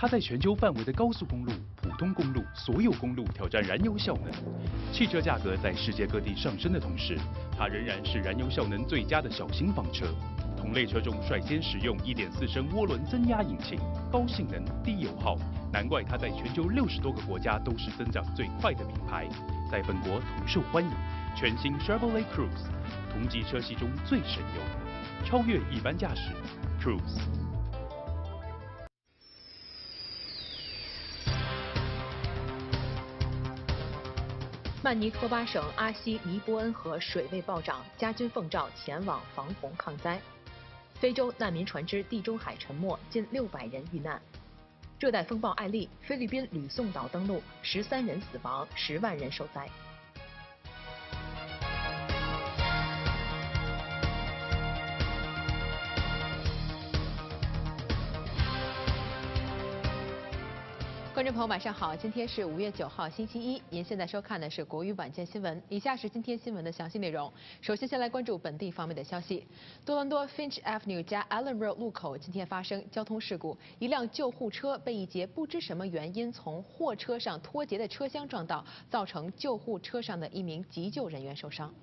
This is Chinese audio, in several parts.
它在全球范围的高速公路、普通公路、所有公路挑战燃油效能。汽车价格在世界各地上升的同时，它仍然是燃油效能最佳的小型房车。同类车中率先使用1.4升涡轮增压引擎，高性能、低油耗，难怪它在全球六十多个国家都是增长最快的品牌，在本国同受欢迎。全新 Chevrolet Cruze，同级车系中最省油，超越一般驾驶。Cruze。曼尼托巴省阿西尼波恩河水位暴涨，加军奉召前往防洪抗灾。非洲难民船只地中海沉没，近六百人遇难。热带风暴艾丽，菲律宾吕宋岛登陆，十三人死亡，十万人受灾。观众朋友，晚上好！今天是五月九号，星期一。您现在收看的是国语晚间新闻。以下是今天新闻的详细内容。首先，先来关注本地方面的消息。多伦多 Finch Avenue 加 Allen Road 路口今天发生交通事故，一辆救护车被一节不知什么原因从货车上脱节的车厢撞到，造成救护车上的一名急救人员受伤。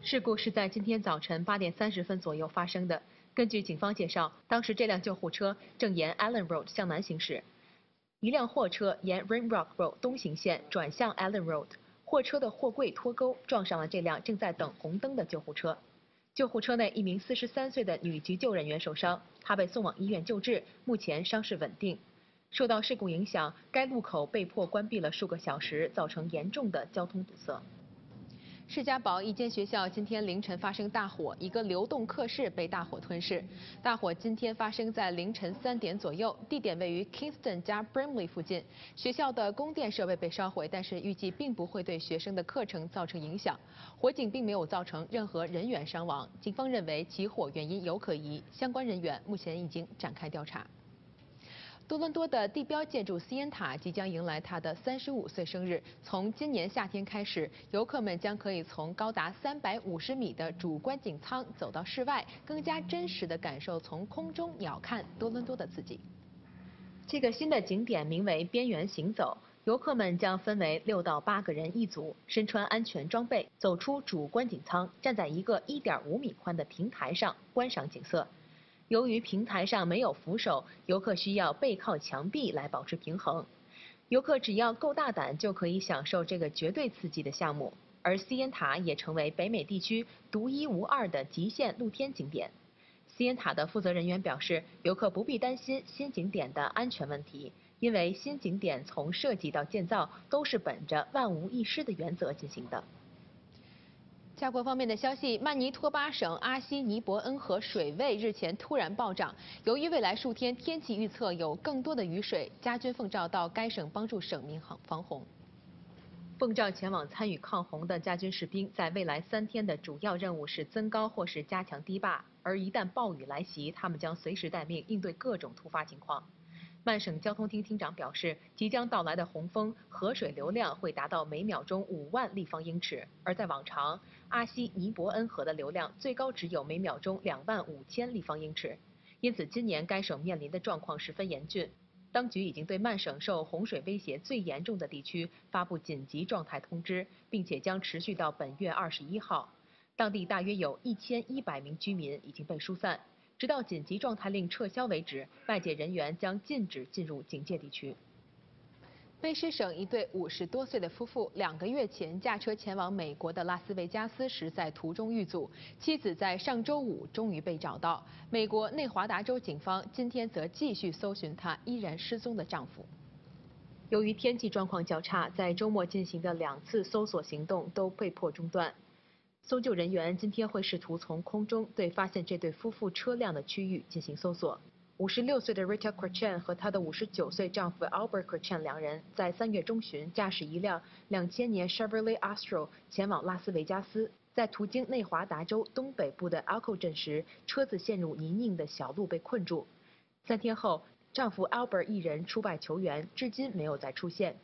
事故是在今天早晨八点三十分左右发生的。根据警方介绍，当时这辆救护车正沿 Allen Road 向南行驶。一辆货车沿 Rainrock Road 东行线转向 Allen Road，货车的货柜脱钩，撞上了这辆正在等红灯的救护车。救护车内一名四十三岁的女急救人员受伤，她被送往医院救治，目前伤势稳定。受到事故影响，该路口被迫关闭了数个小时，造成严重的交通堵塞。世家堡一间学校今天凌晨发生大火，一个流动课室被大火吞噬。大火今天发生在凌晨三点左右，地点位于 Kingston 加 Brimley 附近。学校的供电设备被烧毁，但是预计并不会对学生的课程造成影响。火警并没有造成任何人员伤亡。警方认为起火原因有可疑，相关人员目前已经展开调查。多伦多的地标建筑 CN 塔即将迎来它的三十五岁生日。从今年夏天开始，游客们将可以从高达三百五十米的主观景舱走到室外，更加真实的感受从空中鸟瞰多伦多的自己。这个新的景点名为“边缘行走”，游客们将分为六到八个人一组，身穿安全装备，走出主观景舱，站在一个一点五米宽的平台上观赏景色。由于平台上没有扶手，游客需要背靠墙壁来保持平衡。游客只要够大胆，就可以享受这个绝对刺激的项目。而 CN 塔也成为北美地区独一无二的极限露天景点。CN 塔的负责人员表示，游客不必担心新景点的安全问题，因为新景点从设计到建造都是本着万无一失的原则进行的。加国方面的消息，曼尼托巴省阿西尼伯恩河水位日前突然暴涨，由于未来数天天气预测有更多的雨水，加军奉召到该省帮助省民防防洪。奉召前往参与抗洪的加军士兵，在未来三天的主要任务是增高或是加强堤坝，而一旦暴雨来袭，他们将随时待命，应对各种突发情况。曼省交通厅厅长表示，即将到来的洪峰河水流量会达到每秒钟五万立方英尺，而在往常，阿西尼伯恩河的流量最高只有每秒钟两万五千立方英尺。因此，今年该省面临的状况十分严峻。当局已经对曼省受洪水威胁最严重的地区发布紧急状态通知，并且将持续到本月二十一号。当地大约有一千一百名居民已经被疏散。直到紧急状态令撤销为止，外界人员将禁止进入警戒地区。卑诗省一对五十多岁的夫妇两个月前驾车前往美国的拉斯维加斯时，在途中遇阻，妻子在上周五终于被找到。美国内华达州警方今天则继续搜寻她依然失踪的丈夫。由于天气状况较差，在周末进行的两次搜索行动都被迫中断。搜救人员今天会试图从空中对发现这对夫妇车辆的区域进行搜索。五十六岁的 Rita c r c h e n 和她的五十九岁丈夫 Albert c r c h e n 两人在三月中旬驾驶一辆两千年 Chevrolet Astro 前往拉斯维加斯，在途经内华达州东北部的 Alco 镇时，车子陷入泥泞的小路被困住。三天后，丈夫 Albert 一人出外求援，至今没有再出现。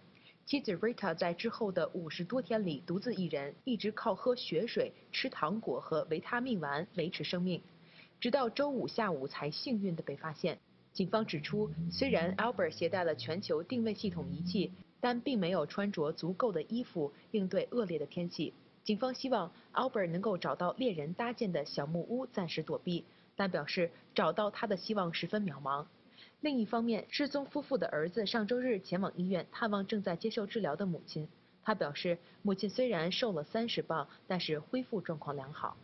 妻子 Rita 在之后的五十多天里独自一人，一直靠喝血水、吃糖果和维他命丸维持生命，直到周五下午才幸运地被发现。警方指出，虽然 Albert 携带了全球定位系统仪器，但并没有穿着足够的衣服应对恶劣的天气。警方希望 Albert 能够找到猎人搭建的小木屋暂时躲避，但表示找到他的希望十分渺茫。另一方面，失踪夫妇的儿子上周日前往医院探望正在接受治疗的母亲。他表示，母亲虽然瘦了三十磅，但是恢复状况良好。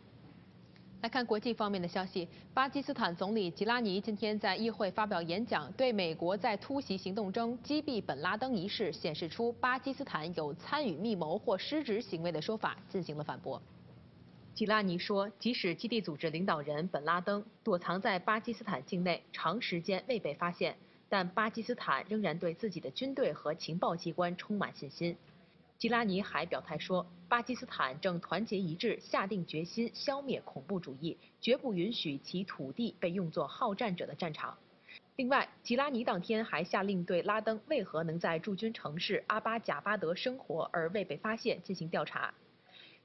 来看国际方面的消息，巴基斯坦总理吉拉尼今天在议会发表演讲，对美国在突袭行动中击毙本拉登一事显示出巴基斯坦有参与密谋或失职行为的说法进行了反驳。吉拉尼说，即使基地组织领导人本拉登躲藏在巴基斯坦境内长时间未被发现，但巴基斯坦仍然对自己的军队和情报机关充满信心。吉拉尼还表态说，巴基斯坦正团结一致，下定决心消灭恐怖主义，绝不允许其土地被用作好战者的战场。另外，吉拉尼当天还下令对拉登为何能在驻军城市阿巴贾巴德生活而未被发现进行调查。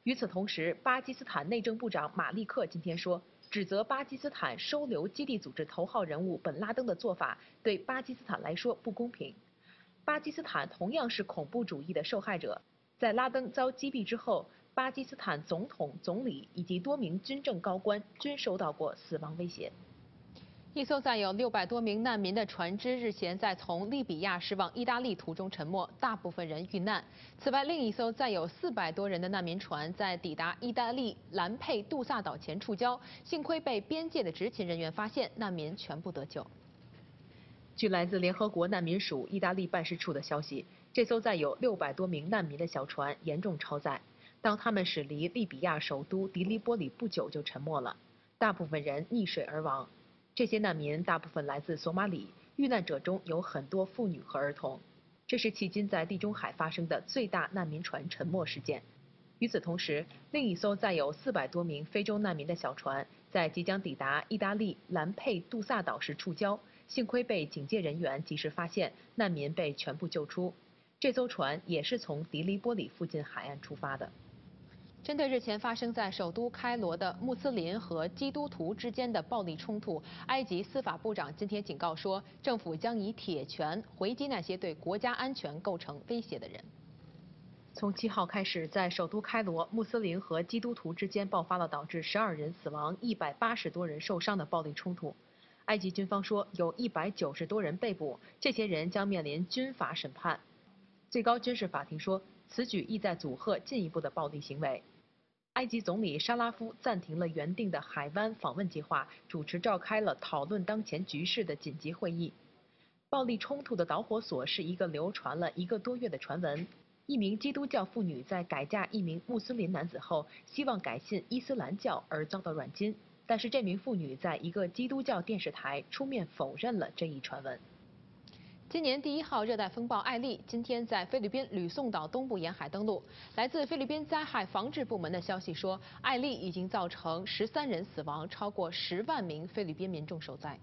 与此同时，巴基斯坦内政部长马利克今天说，指责巴基斯坦收留基地组织头号人物本拉登的做法对巴基斯坦来说不公平。巴基斯坦同样是恐怖主义的受害者。在拉登遭击毙之后，巴基斯坦总统、总理以及多名军政高官均受到过死亡威胁。一艘载有六百多名难民的船只日前在从利比亚驶往意大利途中沉没，大部分人遇难。此外，另一艘载有四百多人的难民船在抵达意大利兰佩杜萨岛前触礁，幸亏被边界的执勤人员发现，难民全部得救。据来自联合国难民署意大利办事处的消息，这艘载有六百多名难民的小船严重超载，当他们驶离利比亚首都迪利波里不久就沉没了，大部分人溺水而亡。这些难民大部分来自索马里，遇难者中有很多妇女和儿童。这是迄今在地中海发生的最大难民船沉没事件。与此同时，另一艘载有四百多名非洲难民的小船在即将抵达意大利兰佩杜萨岛时触礁。幸亏被警戒人员及时发现，难民被全部救出。这艘船也是从迪利波里附近海岸出发的。针对日前发生在首都开罗的穆斯林和基督徒之间的暴力冲突，埃及司法部长今天警告说，政府将以铁拳回击那些对国家安全构成威胁的人。从七号开始，在首都开罗，穆斯林和基督徒之间爆发了导致十二人死亡、一百八十多人受伤的暴力冲突。埃及军方说，有一百九十多人被捕，这些人将面临军法审判。最高军事法庭说，此举意在阻吓进一步的暴力行为。埃及总理沙拉夫暂停了原定的海湾访问计划，主持召开了讨论当前局势的紧急会议。暴力冲突的导火索是一个流传了一个多月的传闻：一名基督教妇女在改嫁一名穆斯林男子后，希望改信伊斯兰教而遭到软禁。但是这名妇女在一个基督教电视台出面否认了这一传闻。今年第一号热带风暴艾丽今天在菲律宾吕宋岛东部沿海登陆。来自菲律宾灾害防治部门的消息说，艾丽已经造成十三人死亡，超过十万名菲律宾民众受灾。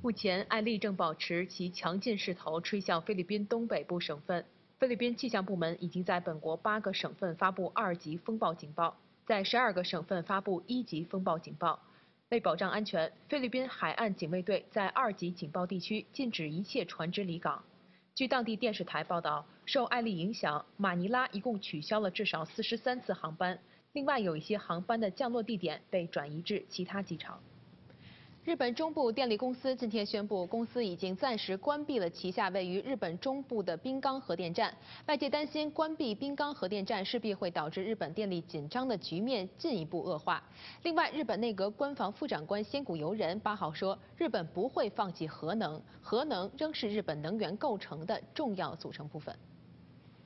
目前，艾丽正保持其强劲势头吹向菲律宾东北部省份。菲律宾气象部门已经在本国八个省份发布二级风暴警报。在十二个省份发布一级风暴警报。为保障安全，菲律宾海岸警卫队在二级警报地区禁止一切船只离港。据当地电视台报道，受艾丽影响，马尼拉一共取消了至少四十三次航班，另外有一些航班的降落地点被转移至其他机场。日本中部电力公司今天宣布，公司已经暂时关闭了旗下位于日本中部的滨冈核电站。外界担心关闭滨冈核电站势必会导致日本电力紧张的局面进一步恶化。另外，日本内阁官房副长官仙谷由人八号说，日本不会放弃核能，核能仍是日本能源构成的重要组成部分。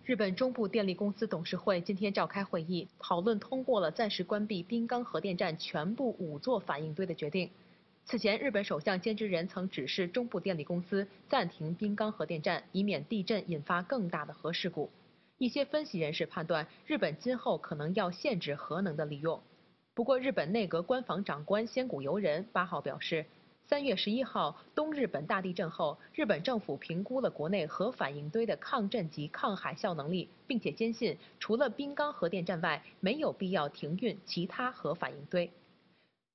日本中部电力公司董事会今天召开会议，讨论通过了暂时关闭滨冈核电站全部五座反应堆的决定。此前，日本首相菅直人曾指示中部电力公司暂停滨冈核电站，以免地震引发更大的核事故。一些分析人士判断，日本今后可能要限制核能的利用。不过，日本内阁官房长官仙谷由人八号表示，三月十一号东日本大地震后，日本政府评估了国内核反应堆的抗震及抗海啸能力，并且坚信除了滨冈核电站外，没有必要停运其他核反应堆。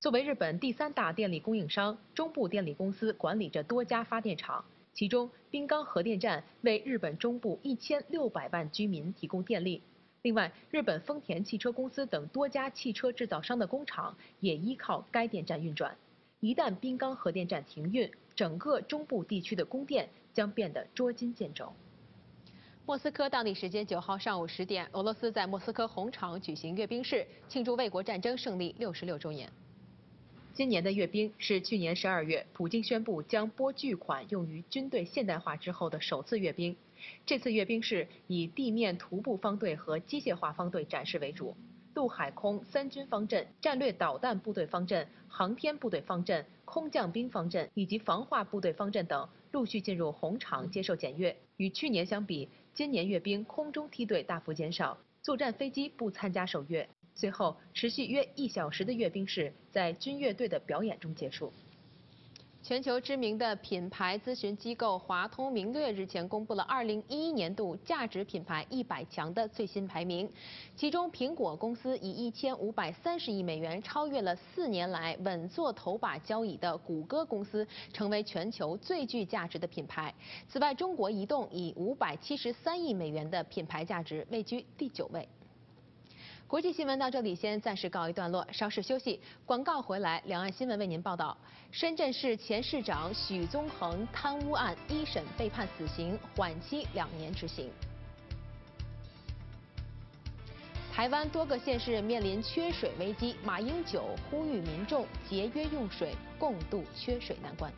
作为日本第三大电力供应商，中部电力公司管理着多家发电厂，其中滨冈核电站为日本中部一千六百万居民提供电力。另外，日本丰田汽车公司等多家汽车制造商的工厂也依靠该电站运转。一旦滨冈核电站停运，整个中部地区的供电将变得捉襟见肘。莫斯科当地时间九号上午十点，俄罗斯在莫斯科红场举行阅兵式，庆祝卫国战争胜利六十六周年。今年的阅兵是去年十二月普京宣布将拨巨款用于军队现代化之后的首次阅兵。这次阅兵式以地面徒步方队和机械化方队展示为主，陆海空三军方阵、战略导弹部队方阵、航天部队方阵、空降兵方阵以及防化部队方阵等陆续进入红场接受检阅。与去年相比，今年阅兵空中梯队大幅减少，作战飞机不参加首阅。最后，持续约一小时的阅兵式在军乐队的表演中结束。全球知名的品牌咨询机构华通明略日前公布了2011年度价值品牌一百强的最新排名，其中苹果公司以1530亿美元超越了四年来稳坐头把交椅的谷歌公司，成为全球最具价值的品牌。此外，中国移动以573亿美元的品牌价值位居第九位。国际新闻到这里先暂时告一段落，稍事休息。广告回来，两岸新闻为您报道。深圳市前市长许宗衡贪污案一审被判死刑，缓期两年执行。台湾多个县市面临缺水危机，马英九呼吁民众节约用水，共度缺水难关。